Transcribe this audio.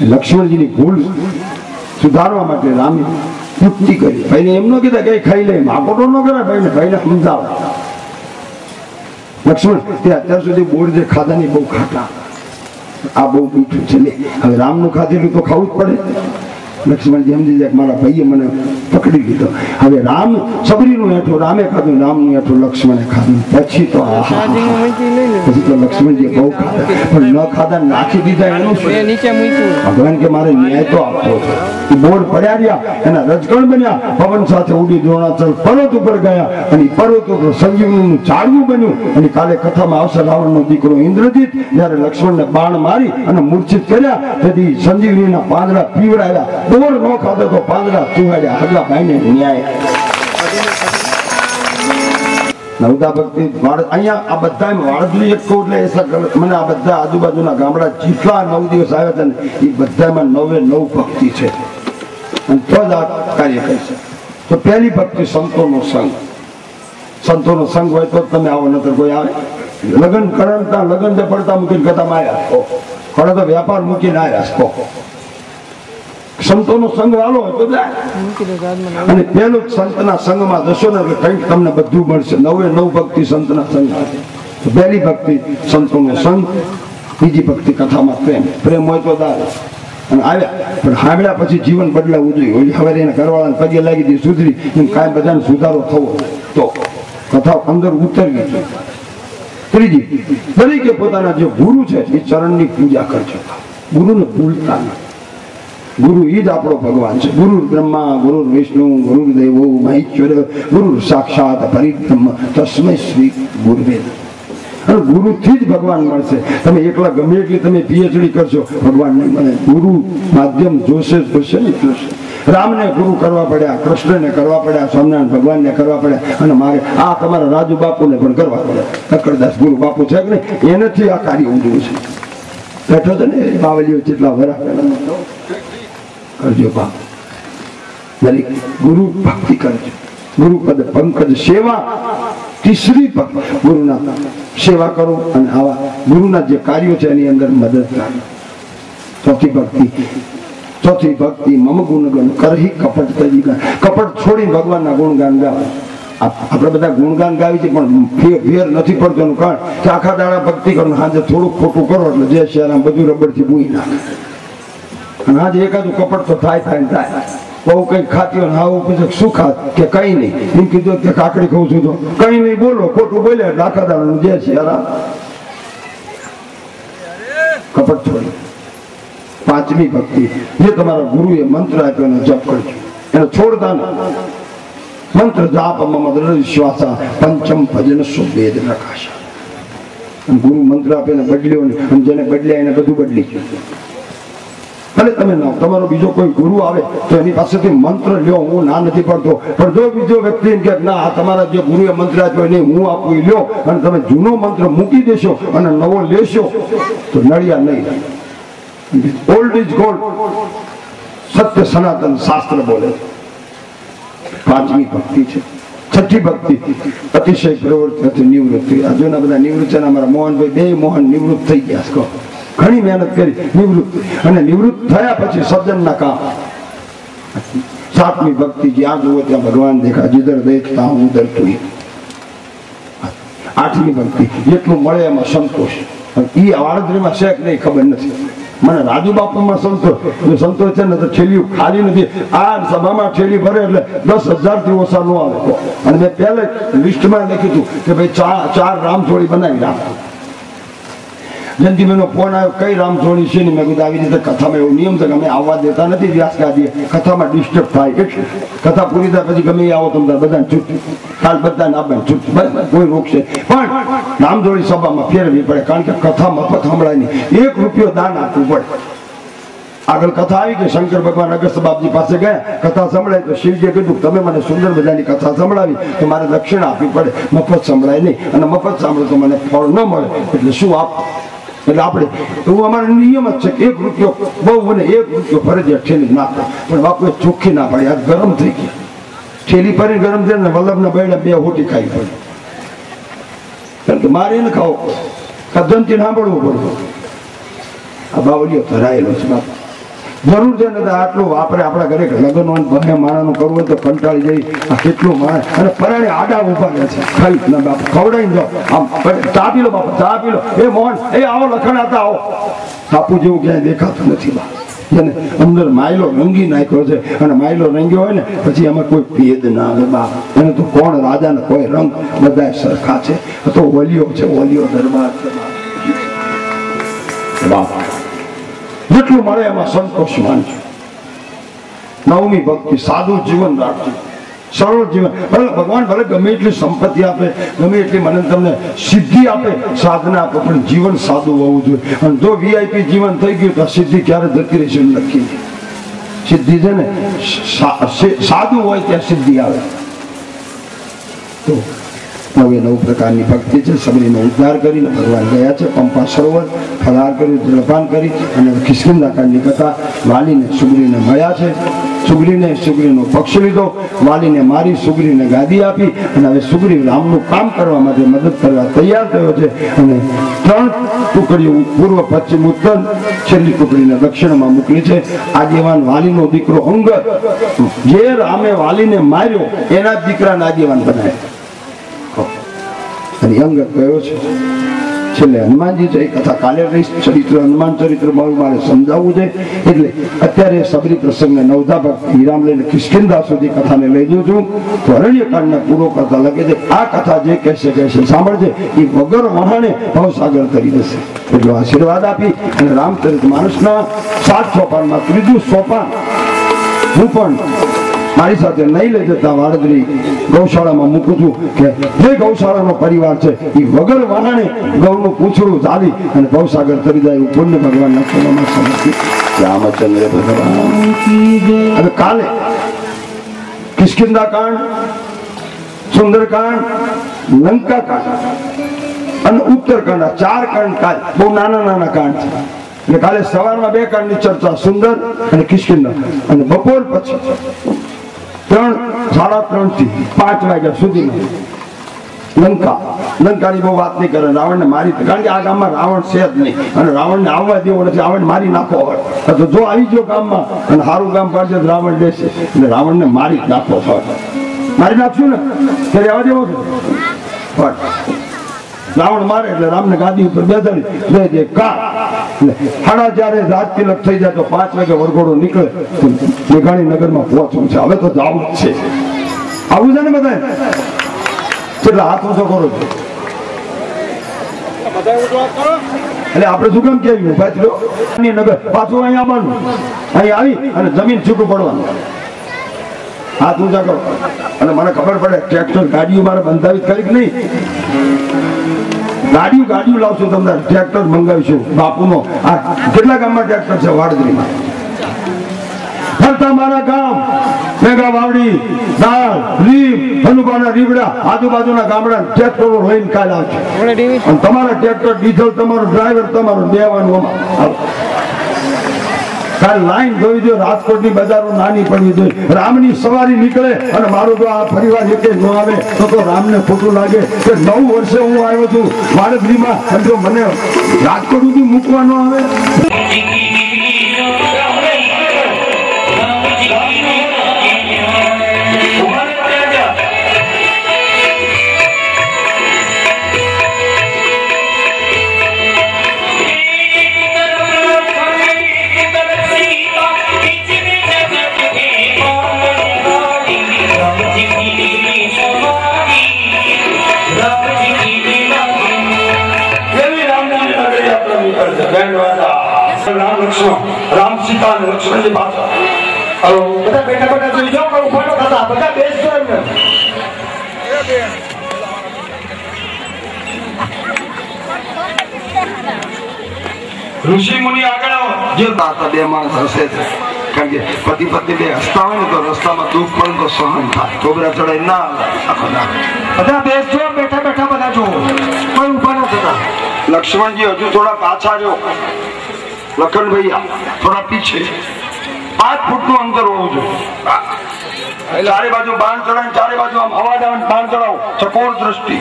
લક્ષ્મણજીની ભૂલ સુધારવા માટે રામે યુક્તિ કરી. ભાઈને એમ ન કીધા કઈ ખાઈ લે માકોટો ન કરે ભાઈને ભાઈને સમજાવ. લક્ષ્મણ, તે અત્યાર સુધી બોર જે ખાધાની બહુ ખાટા. આ બહુ મીઠું છે. ને હવે રામનું ખાધેલું તો ખાવું જ પડે. લક્ષ્મણજી સમજી જાય મારા ભાઈએ મને પકડી લીધો. હવે રામ સબરીનું હેઠું રામે ખાધું રામનું હેઠું લક્ષ્મણે ખાધું. પછી તો પછી તો લક્ષ્મણજી બહુ ખાધા. પણ ન ખાધા નાખી દીધા એનું ભગવાન કે મારે ન્યાય તો આપવો છે. એ બોર પડ્યા રહ્યા એના રજકણ બન્યા. પવન સાથે ઉડી દ્રોણાચલ પર્વત ઉપર ગયા અને પર્વત ઉપર સંજીવનું ઝાડવું બન્યું. અને કાલે કથામાં આવશે રાવણનો દીકરો ઇન્દ્રજીત જ્યારે લક્ષ્મણને બાણ મારી અને મૂર્છિત કર્યા તેથી સંજીવનીના પાંદડા પીવડાવ્યા બોર ન ખાધો તો પાંદડા ચુહાડ્યા હગલા ભાઈને ન્યાય. નવતા ભક્તિ અહીંયા આ બધા વાડજલી એક કહું એટલે મને આ બધા આજુબાજુના ગામડા જેટલા નવ દિવસ આવ્યા હતા ને, એ બધામાં નવે નવ ભક્તિ છે. અને તો જ આ કાર્ય કરશે તો પહેલી ભક્તિ સંતોનો સંગ સંતોનો સંગ હોય તો તમે આવો, નતર કોઈ આવે. લગ્ન કરતા લગ્ન જે પડતા મૂકીને કથામાં આવ્યા. ખડો તો વ્યાપાર મૂકીને આવ્યા. કહો સંતોનો સંગ દો ગાદમાં અને પેલું જ સંતના સંગમાં જશો ને એટલે કંઈક તમને બધું મળશે. નવે નવ ભક્તિ સંતના સંગ પહેલી ભક્તિ સંતોનો સંગ બીજી ભક્તિ કથામાં પ્રેમ. પ્રેમ હોય તો દાર અને આવ્યા. પણ હાંભળ્યા પછી જીવન બદલાવું જોઈએ. હવે એને ઘરવાળાને પગે લાગી દે સુધરી. એમ કાંઈ બધાને સુધારો થવો. તો કથા અંદર ઉતરવી જોઈએ. ત્રીજી દરેકે પોતાના જે ગુરુ છે, એ ચરણની પૂજા કરજો. ગુરુને ભૂલતા નહીં ગુરુ એ જ આપણો ભગવાન છે. ગુરુ બ્રહ્મા, ગુરુ વિષ્ણુ, ગુરુ દેવો, મહેશ્વર, ગુરુ સાક્ષાત, પરિબ્રહ્મ તસ્મય શ્રી ગુરુવે અને ગુરુથી જ ભગવાન મળશે. તમે એકલા ગમે એટલી તમે પીએચડી કરશો ભગવાન નહીં મળે ગુરુ માધ્યમ જોશે જોશે ને જોશે. રામને ગુરુ કરવા પડ્યા, કૃષ્ણને કરવા પડ્યા, સ્વામિનારાયણ ભગવાનને કરવા પડ્યા અને મારે આ તમારા રાજુ બાપુને પણ કરવા પડ્યા કકડદાસ ગુરુ બાપુ છે કે નહીં? એનાથી આ કાર્ય ઉજવું છે. બેઠો છે ને, બાવલીઓ જેટલા વરા કરજો બાપ દરેક ગુરુ ભક્તિ કરજો. ગુરુ પદ પંકજ સેવા તીસરી ગુરુના સેવા કરો અને આવા ગુરુના જે કાર્યો છે એની અંદર મદદ કરો. ચોથી ભક્તિ. ચોથી ભક્તિ, મમ ગુણગણ કરહી કપટ તજી કપટ છોડી ભગવાનના ગુણગાન ગાવ. આપણે બધા ગુણગાન ગાવી છે, પણ ફેર નથી પડતો એનું કારણ. કે આખા દાડા ભક્તિ કરો હાજર થોડુંક ખોટું કરો એટલે જે શહેર બધું રબડથી ભૂઈ નાખે. આજે એકાદું કપટ તો થાય થાય થાય. બહુ કઈ ખાતી હોય શું ખાત? કે કઈ નહીં. એમ કીધું કે કાકડી ખાઉં છું તો. કઈ નહીં, બોલો, ખોટું બોલે. દાડાનું જે છે યાર કપટ છોડી. પાંચમી ભક્તિ. જે તમારા ગુરુએ મંત્ર આપ્યો એનો જપ કરજો. એને છોડતા મંત્ર જાપ મમ વિશ્વાસ પંચમ ભજન સુભેદ પ્રકાશ ગુરુ મંત્ર આપે ને બદલ્યો ને જેને બદલ્યા એને બધું બદલી ગયું. ભલે તમે તમારો બીજો કોઈ ગુરુ આવે તો એની પાસેથી મંત્ર લ્યો, હું ના નથી પડતો. પણ જો બીજો વ્યક્તિ કે, ના તમારા જે ગુરુએ મંત્ર આપ્યો એને હું આપું લ્યો. અને તમે જૂનો મંત્ર મૂકી દેશો અને નવો લેશો, તો નળિયા નહીં ઓલ્ડ ઇઝ ગોલ્ડ સત્ય સનાતન શાસ્ત્ર બોલે પાંચમી ભક્તિ છે. છઠ્ઠી ભક્તિ. અતિશય પ્રવૃત્તિ નિવૃત્તિ. આ જોના બધા નિવૃત્ત અમારા મોહનભાઈ, બે મોહન નિવૃત્ત થઈ ગયા છે ઘણી મહેનત કરી, નિવૃત્ત. અને નિવૃત્ત થયા પછી સજ્જનના કામ. સાતમી ભક્તિ જ્યાં જુઓ ત્યાં ભગવાન દેખા જીધર દેખતા હું ઉધર આઠમી ભક્તિ, જેટલું મળે એમાં સંતોષ. એ વાળદરીમાં કે નહીં ખબર નથી. મને રાજુ બાપુમાં સંતોષ. સંતોષ છે ને તો છેલ્યું ખાલી નથી. આ સભામાં છેલ્લી ભરે એટલે દસ હજારથી ઓછા ન આવે. અને મેં પહેલે લિસ્ટમાં લખ્યું હતું કે ભાઈ ચાર ચાર રામચોળી બનાવી રાખો. જયંતિભાઈનો ફોન આવ્યો, કઈ રામસોણી છે? ને મેં કીધું, આવી રીતે કથામાં એવો નિયમ છે અમે આવવા દેતા નથી વ્યાસ ગાદીએ કથામાં ડિસ્ટર્બ થાય એટલે કથા પૂરી થાય પછી ગમે આવો તમે બધાને છૂટ. કાલ બધાને આપે છૂટ. કોઈ રોકશે પણ રામજોડી સભામાં ફેરવી પડે, કારણ કે કથા મફત સંભળાય નહીં. એક રૂપિયો દાન આપવું પડે. આગળ કથા આવી કે શંકર ભગવાન અગસ્ત બાપજી પાસે ગયા, કથા સંભળાય તો શિવજીએ કીધું, તમે મને સુંદર મજાની કથા સંભળાવી, તો મારે દક્ષિણા આપવી પડે. મફત સંભળાય નહીં. અને મફત સાંભળો તો મને ફળ ન મળે. એટલે શું આપ? એટલે આપણે એવું અમારો નિયમ જ છે કે એક રૂપિયો બહુ અને એક રૂપિયો ફરજિયાત ઠેલી નાખો પણ બાપુએ ચોખ્ખી ના પાડી. આ ગરમ થઈ ગયા ઠેલી ફરી ગરમ થઈ ને વલ્લભના બૈડા બે હોટી ખાઈ પડી કારણ કે મારે એને ખાવો કદનથી સાંભળવું પડતું આ બાવલીઓ ધરાયેલો છે બાપા. જરૂર છે ને આટલું આપણે આપણા ઘરે લગ્નો બંને માણાનું કરવું હોય તો કંટાળી જઈ કેટલું માણે. અને પરાણે આડા ઊભા રહે છે. ખાલી. ના બાપ ખવડાવી દો આમ ચા પી લો બાપ, ચા પી લો. એ મોહન, એ આવો લખણ હતા આવો. સાપુ જેવું ક્યાંય દેખાતું નથી જેને અંદર માયલો રંગી નાખ્યો છે. અને માયલો રંગ્યો હોય ને, પછી એમાં કોઈ ભેદ ના આવે બાપ. એને તો કોણ રાજાને કોઈ રંગ બધા સરખા છે. તો વલીઓ છે વલીઓ દરબાર છે બાપ જેટલું મળે એમાં સંતોષ માનજો. નવમી ભક્તિ, સાદું જીવન રાખજો. સરળ જીવન. ભલે ભગવાન ભલે ગમે એટલી સંપત્તિ આપે, ગમે એટલી મને તમને સિદ્ધિ આપે, સાધના આપે, પણ જીવન સાદું હોવું જોઈએ. અને જો વીઆઈપી જીવન થઈ ગયું તો સિદ્ધિ ક્યારે જતી રહેશે નક્કી સિદ્ધિ છે ને સાદું હોય ત્યાં સિદ્ધિ આવે. તો નવે નવ પ્રકારની ભક્તિ છે. સબરીનો ઉદ્ધાર કરીને ભગવાન ગયા છે. પંપા સરોવર ફલાર કર્યું જળપાન કરી અને કિસ્કિંદા કાંડની કથા વાલીને સુગરીને મળ્યા છે. સુગરીને સુગરીનો પક્ષ લીધો. વાલીને મારી સુગરીને ગાદી આપી અને હવે સુગરી રામનું કામ કરવા માટે મદદ કરવા તૈયાર થયો છે. અને ત્રણ ટુકડીઓ પૂર્વ, પશ્ચિમ, ઉત્તર, છેલ્લી ટુકડીને દક્ષિણમાં મોકલી છે. આગેવાન વાલીનો દીકરો અંગત. જે રામે વાલીને માર્યો, એના દીકરાને આગેવાન બનાવ્યા. અને અંગત ગયો છે. છેલ્લે હનુમાનજી છે, એ કથા કાલે રહીશ ચરિત્ર, હનુમાન ચરિત્ર મારું, મારે સમજાવવું છે. એટલે અત્યારે સબરી પ્રસંગને નવધા ભક્ત હીરામ લઈને કિષ્કિંદા સુધી કથાને લઈ જઉં છું. તો અરણ્યકાંડના પૂરો કરતા લખે છે. આ કથા જે કહેશે કહેશે, સાંભળજે. એ વગર વહાણે ભવસાગર કરી દેશે. એટલો આશીર્વાદ આપી અને રામચરિત માણસના સાત સોપાનમાં ત્રીજું સોપાન હું પણ મારી સાથે નહીં લઈ જતા વાડદરી ગૌશાળામાં મૂકું છું કે જે ગૌશાળાનો પરિવાર છે એ વગર વાહણે ગૌનું પૂછડું ચાલી અને ગૌસાગર તરી જાય એવું પુણ્ય ભગવાનના ચરણોમાં સમર્પિત. રામચંદ્ર ભગવાન. હવે કાલે કિષ્કિંદા કાંડ સુંદરકાંડ લંકા કાંડ અને ઉત્તરકાંડ ચાર કાંડ કાલ, બહુ નાના નાના કાંડ છે. એટલે કાલે સવારમાં બે કાંડની ચર્ચા સુંદર અને કિષ્કિંદા અને બપોર પછી ત્રણ સાડા ત્રણથી પાંચ વાગ્યા સુધીમાં લંકા. લંકાની બહુ વાત નહીં કરે રાવણને મારી કારણ કે આ ગામમાં રાવણ છે જ નહીં. અને રાવણને આવવા દેવો નથી રાવણ મારી નાખો હોય તો જો આવી ગયો ગામમાં અને સારું ગામ પાડશે રાવણ દેશે એટલે રાવણને મારી નાખો હોય મારી નાખશું ને? ત્યારે આવવા દેવો છે? રાવણ મારે એટલે રામને ગાદી ઉપર બેસાડી. જય કા? એટલે જયારે રાત તિલક થઈ જાય તો પાંચ વાગે વરઘોડો નીકળે મેઘાણી નગરમાં પહોંચવું છે હવે તો જવું જ છે. આવું છે ને બધા એટલે હાથ ઓછો કરો છો? એટલે આપણે શું કેમ કેવું ભાઈ નગર પાછું અહીંયા આવવાનું. અહીં આવી અને જમીન છૂટું પડવાનું. હાથ ઊંચા કરો. અને મને ખબર પડે, ટ્રેક્ટર, ગાડીઓ મારે બંધાવી કરી કે નહીં? ગાડીઓ ગાડીઓ લાવશું તમને ટ્રેક્ટર મંગાવીશું બાપુનો. આ કેટલા ગામમાં ટ્રેક્ટર છે વાડદરીમાં? ફરતા મારા ગામ મેઘા વાવડી દાળ રીબ હનુમાના રીબડા આજુબાજુના ગામડા ટ્રેક્ટરો લઈને કાલ આવશે અને તમારા ટ્રેક્ટર ડીઝલ તમારો ડ્રાઈવર તમારો દેવાનું. કાલ લાઈન જોઈ દો રાજકોટની બજારો નાની પડવી રામ રામની સવારી નીકળે અને મારો જો આ પરિવાર એકે ન આવે, તો તો રામને ખોટું લાગે કે નવ વર્ષે હું આવ્યો છું. વાડદરીમાં અને જો મને રાજકોટ સુધી મૂકવા ન આવે? અને પાછળ. બધા બેઠા બેઠા જોઈ જાઓ પણ ઊભા ન થતા બધા બેસજો એમને. ઋષિ મુનિ આગળ આવો. જે તાતા બે માણસ હશે. કારણ કે પતિ પત્ની બે હસતા હોય ને તો રસ્તામાં દુઃખ પણ તો સહન થાય. કોબરા ચડાઈ ના આખો ના. બધા બેસજો બેઠા બેઠા બધા જો કોઈ ઊભા ન થતા. લક્ષ્મણજી હજુ થોડા પાછા જો. લખન ભૈયા થોડા પીછે. પાંચ ફૂટનું અંતર હોવું જોઈએ. ચારે બાજુ બાણ ચડાવ ચારે બાજુ આમ હવા આવે ને બાણ ચડાવો. ચકોર દ્રષ્ટિ.